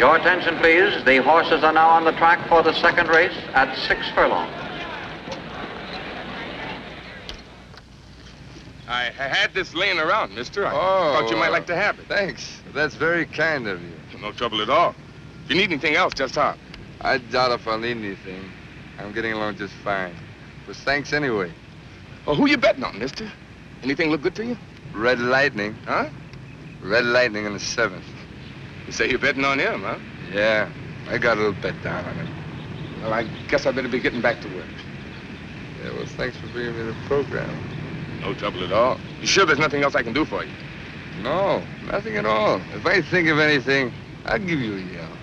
Your attention, please. The horses are now on the track for the second race at six furlongs. I I had this laying around, mister. I Oh, thought you might oh, like to have it. Thanks. That's very kind of you. No trouble at all. If you need anything else, just hop. I doubt if I'll need anything. I'm getting along just fine. But thanks anyway. Well, who you betting on, mister? Anything look good to you? Red Lightning. Huh? Red Lightning in the seventh. You say you're betting on him, huh? Yeah, I got a little bet down on him. Well, I guess I better be getting back to work. Yeah, well, thanks for bringing me the program. No trouble at all. You sure there's nothing else I can do for you? No, nothing at all. If I think of anything, I'll give you a yell.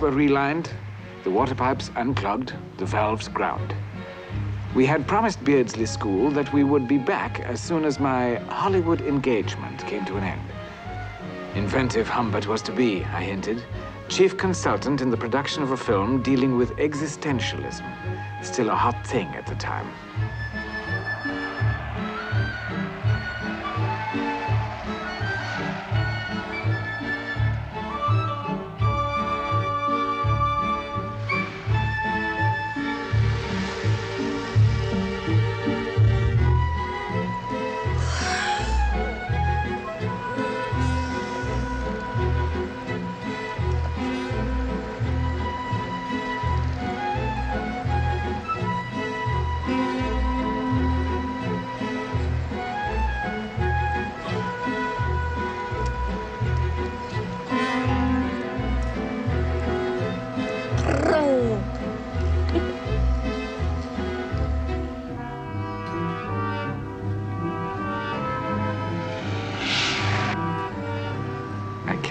Were relined, the water pipes unclogged, the valves ground. We had promised Beardsley School that we would be back as soon as my Hollywood engagement came to an end. Inventive Humbert was to be, I hinted, chief consultant in the production of a film dealing with existentialism, still a hot thing at the time.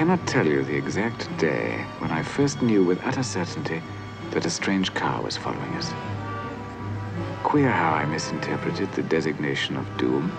Cannot tell you the exact day when I first knew with utter certainty that a strange car was following us. Queer how I misinterpreted the designation of doom.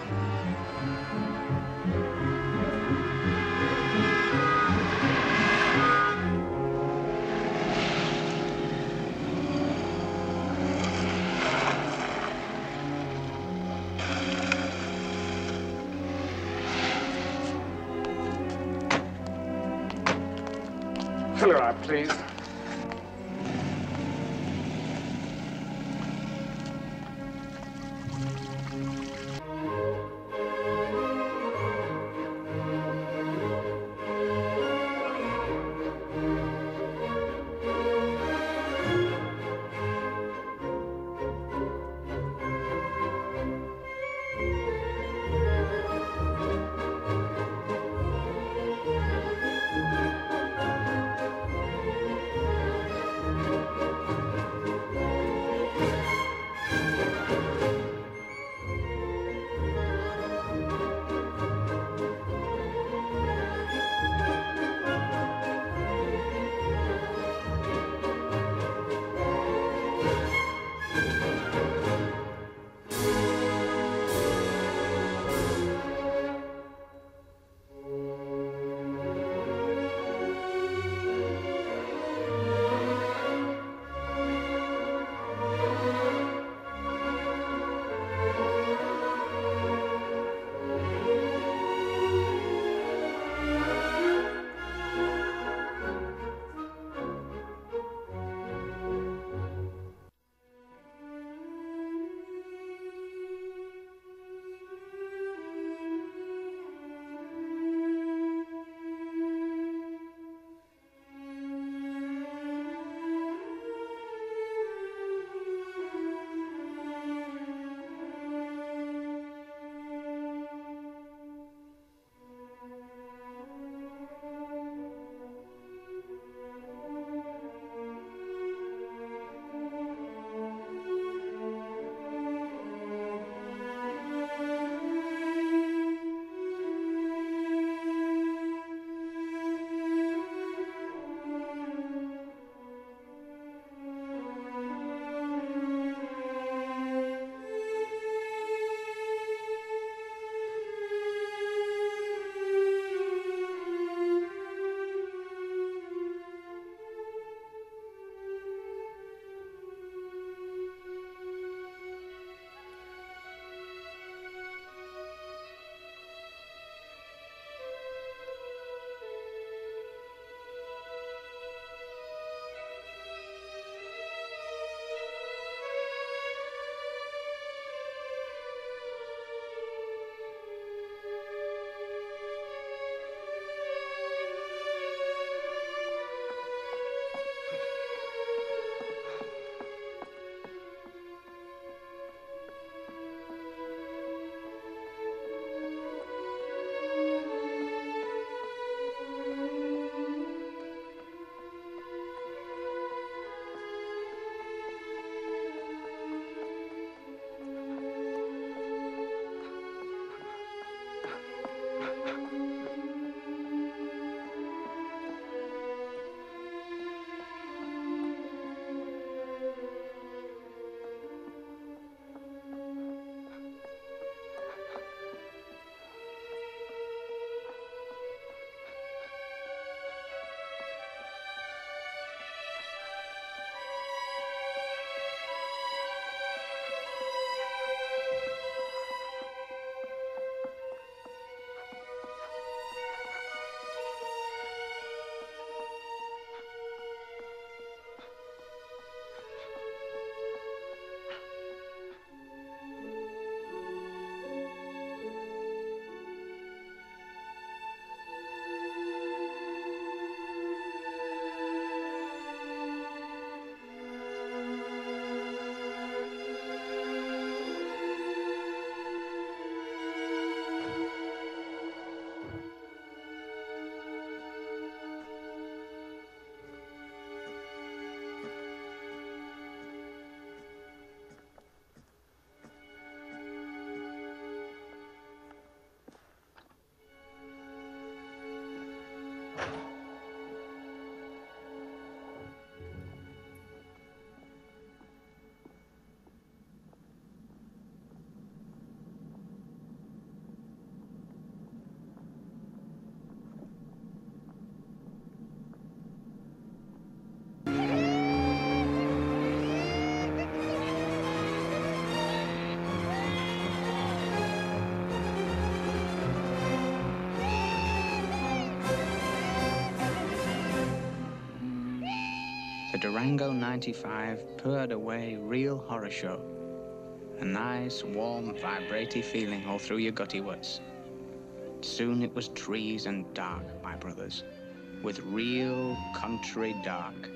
Fill her up, please. Durango 95 purred away real horror show. A nice, warm, vibraty feeling all through your guttiwuts. Soon it was trees and dark, my brothers, with real country dark.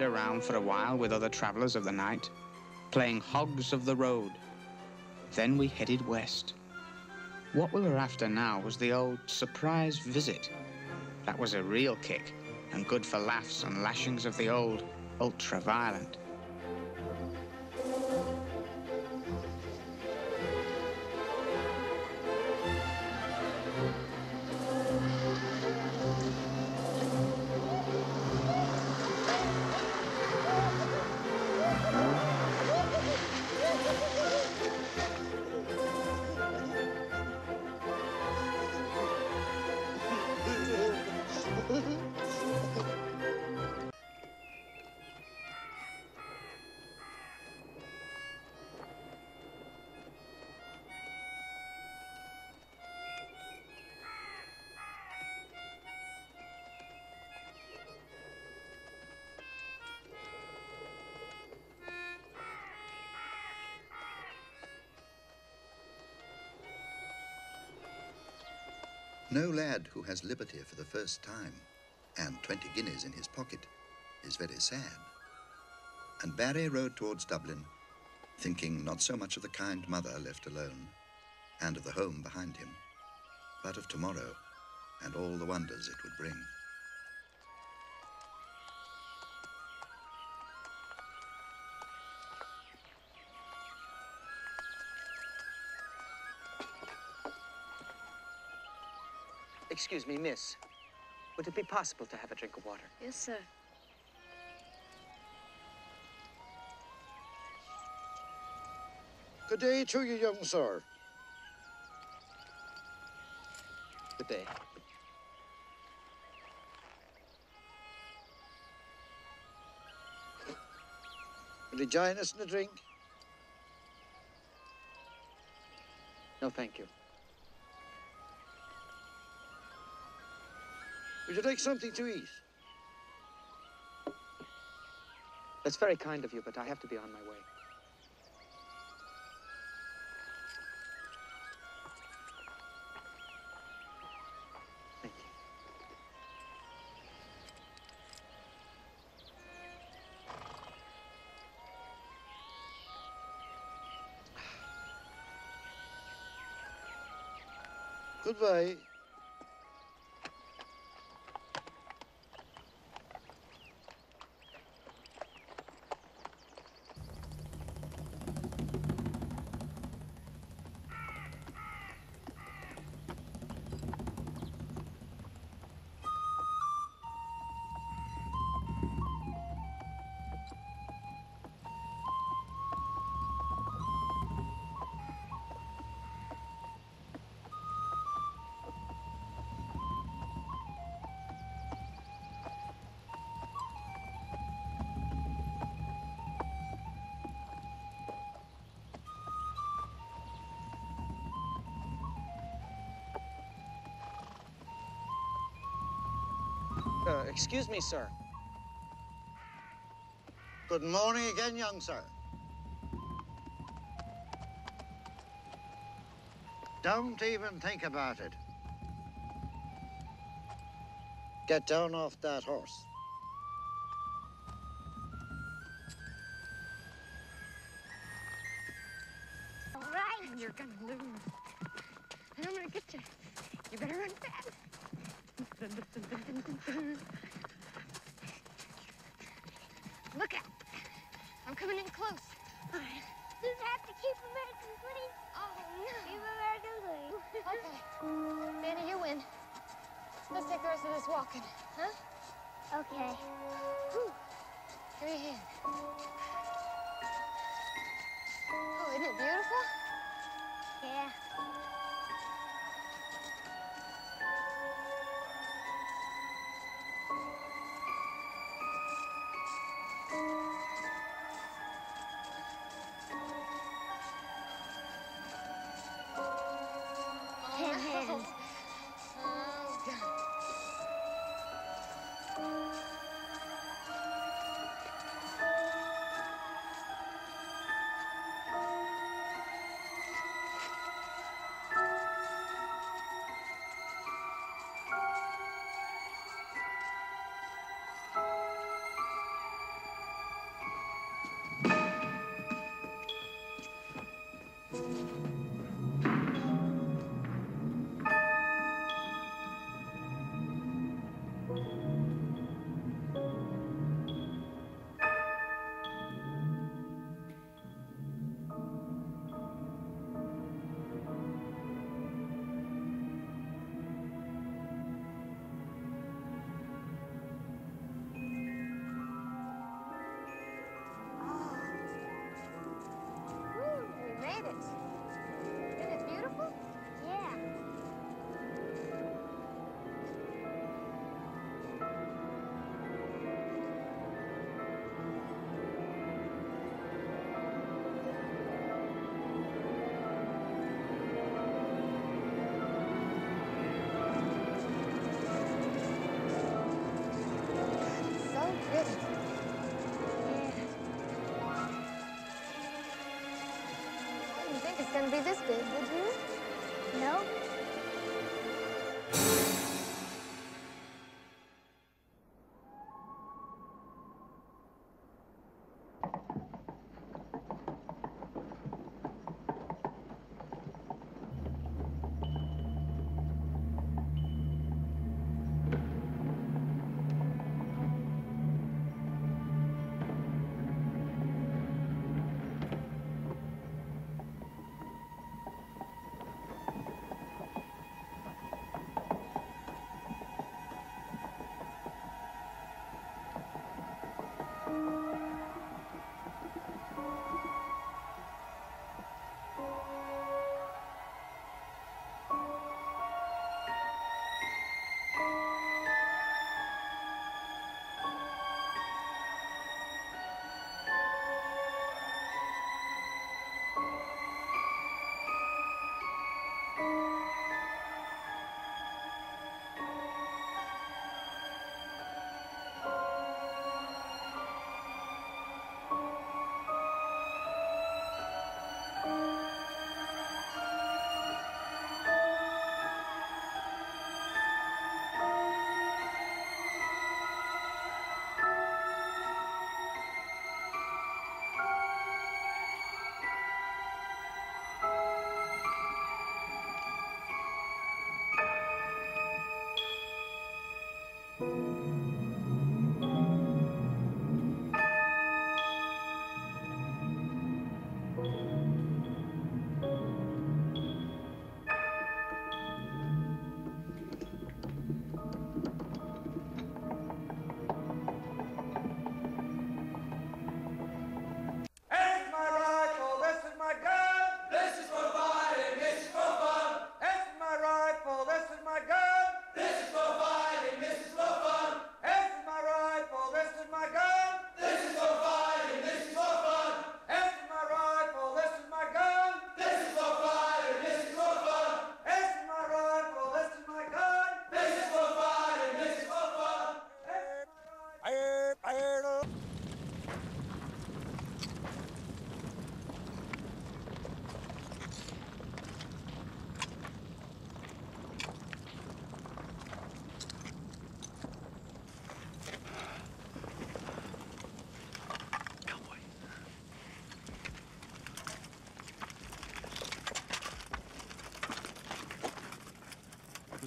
Around for a while with other travelers of the night, playing hogs of the road. Then we headed west. What we were after now was the old surprise visit. That was a real kick, and good for laughs and lashings of the old ultra No lad who has liberty for the first time and 20 guineas in his pocket is very sad. And Barry rode towards Dublin, thinking not so much of the kind mother left alone and of the home behind him, but of tomorrow and all the wonders it would bring. Excuse me, miss. Would it be possible to have a drink of water? Yes, sir. Good day to you, young sir. Good day. Will you join us in a drink? No, thank you. Would you like something to eat? That's very kind of you, but I have to be on my way. Thank you. Goodbye. Uh, excuse me, sir. Good morning again, young sir. Don't even think about it. Get down off that horse.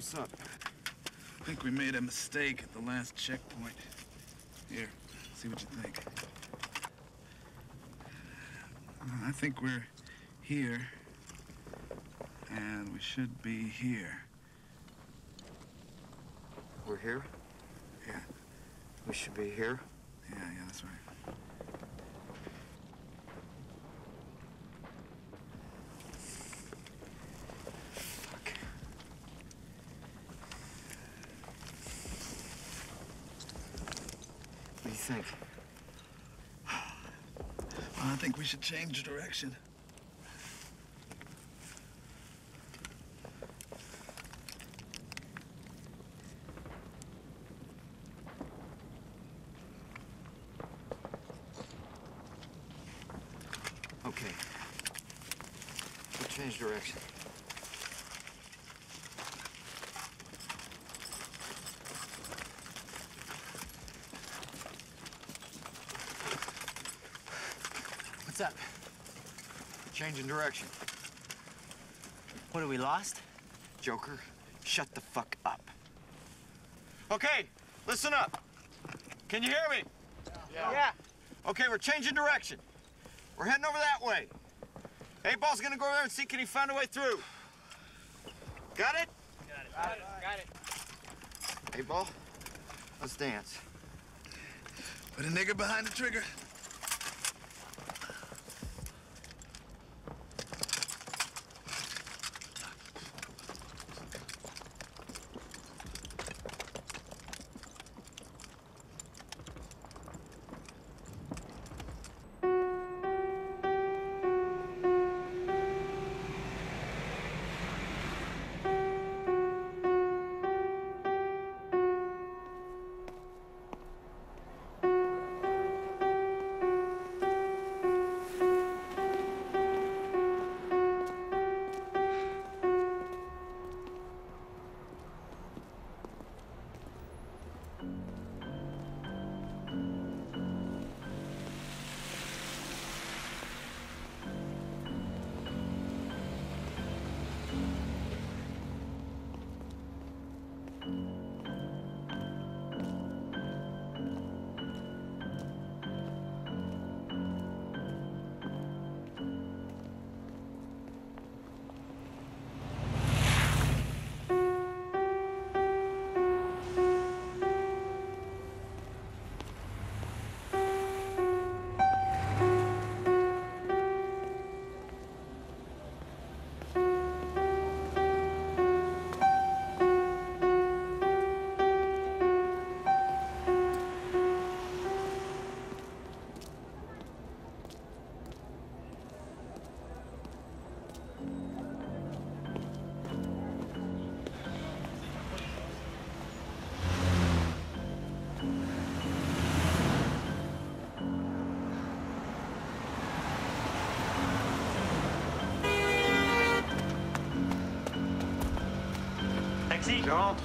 us up. I think we made a mistake at the last checkpoint. Here, see what you think. I think we're here, and we should be here. We're here? Yeah. We should be here? Think? Well, I think we should change direction. Okay. We'll change direction. What's up? Changing direction. What, are we lost? Joker, shut the fuck up. Okay, listen up. Can you hear me? Yeah. yeah. Okay, we're changing direction. We're heading over that way. Eight Ball's gonna go over there and see can he find a way through. Got it? Got it. Got it. Eight Ball, let's dance. Put a nigga behind the trigger. Taxi J'entre.